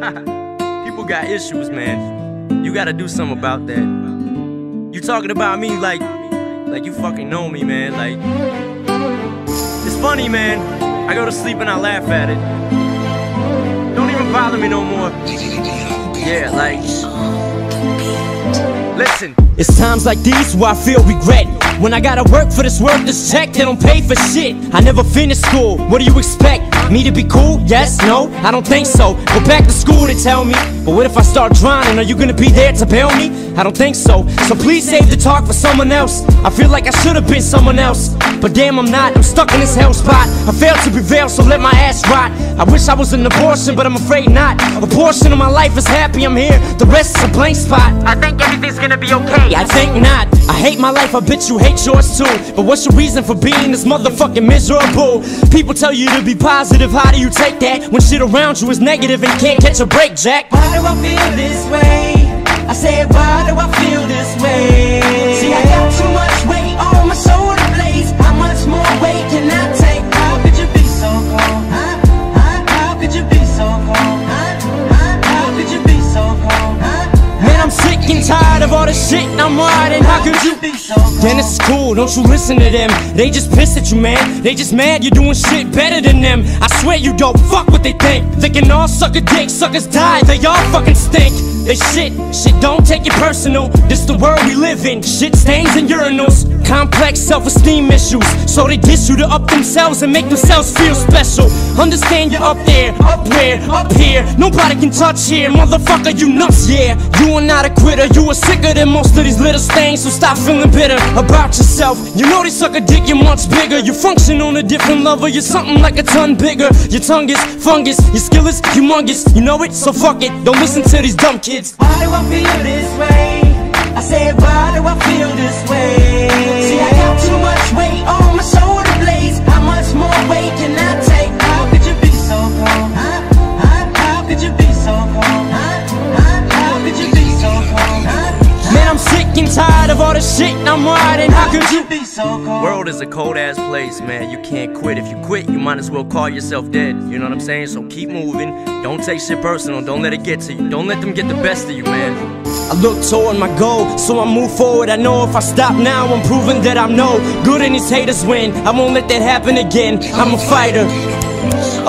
People got issues, man. You gotta do something about that. You talking about me like, like you fucking know me, man. Like, it's funny, man. I go to sleep and I laugh at it. Don't even bother me no more. Yeah, like, listen. It's times like these where I feel regret. When I gotta work for this worthless check, they don't pay for shit. I never finished school, what do you expect? Me to be cool? Yes? No? I don't think so. Go back to school to tell me. But what if I start drowning? Are you gonna be there to bail me? I don't think so. So please save the talk for someone else. I feel like I should have been someone else. But damn, I'm not. I'm stuck in this hell spot. I failed to prevail, so let my ass rot. I wish I was an abortion, but I'm afraid not. A portion of my life is happy I'm here. The rest is a blank spot. I think everything's gonna be okay. I think not. I hate my life, I bet you hate yours too. But what's your reason for being this motherfucking miserable? People tell you to be positive, how do you take that? When shit around you is negative and can't catch a break, Jack. Why do I feel this way? I said, why do I feel this way? I'm sick and tired of all the shit I'm riding. How could you? be so cold? Dennis is cool, don't you listen to them. They just pissed at you, man. They just mad you're doing shit better than them. I swear you don't fuck what they think. They can all suck a dick, suckers die, they all fucking stink. They shit, shit, don't take it personal. This the world we live in. Shit stains and urinals. Complex self-esteem issues. So they diss you to up themselves and make themselves feel special. Understand you're up there, up where, up here. Nobody can touch here, motherfucker, you nuts, yeah. You are not a quitter, you are sicker than most of these little stains. So stop feeling bitter about yourself. You know they suck a dick, you're much bigger. You function on a different level, you're something like a ton bigger. Your tongue is fungus, your skill is humongous. You know it, so fuck it. Don't listen to these dumb kids. Why do I feel this way? I said, why do I feel this way? See, I got too much weight on my shoulder blades. How much more weight can I take? How could you be so cold? Huh? Huh? How could you be so cold? Huh? Huh? How could you be so cold? Man, I'm sick and tired of all the shit I'm riding. How could you? be so cold? World is a cold ass place, man. You can't quit. If you quit, you might as well call yourself dead. You know what I'm saying? So keep moving. Don't take shit personal. Don't let it get to you. Don't let them get the best of you, man. I look toward my goal, so I move forward. I know if I stop now, I'm proving that I'm no good and these haters win. I won't let that happen again. I'm a fighter.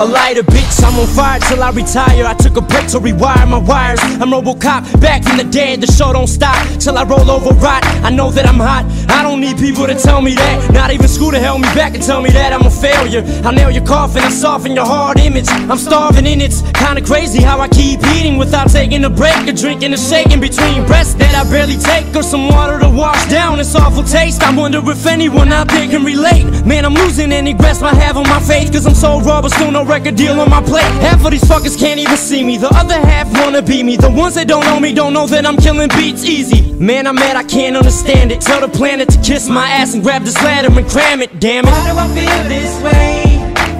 A lighter bitch, I'm on fire till I retire. I took a break to rewire my wires. I'm Robocop, back from the dead. The show don't stop till I roll over rot. I know that I'm hot. I don't need people to tell me that. Not even school to help me back and tell me that I'm a failure. I'll nail your coffin and soften your hard image. I'm starving and it's kinda crazy how I keep eating without taking a break or drinking a shake in between breaths that I barely take or some water to wash down this awful taste. I wonder if anyone out there can relate. Man, I'm losing any grasp I have on my faith, cause I'm so raw, but still no record deal on my plate. Half of these fuckers can't even see me, the other half wanna be me. The ones that don't know me don't know that I'm killing beats easy. Man, I'm mad, I can't understand it. Tell the planet to kiss my ass and grab this ladder and cram it, damn it. Why do I feel this way?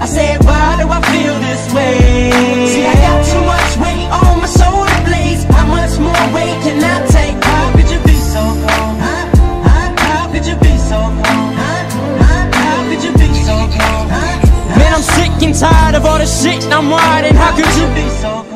I said, why do I sick and tired of all the shit I'm riding. How could you be so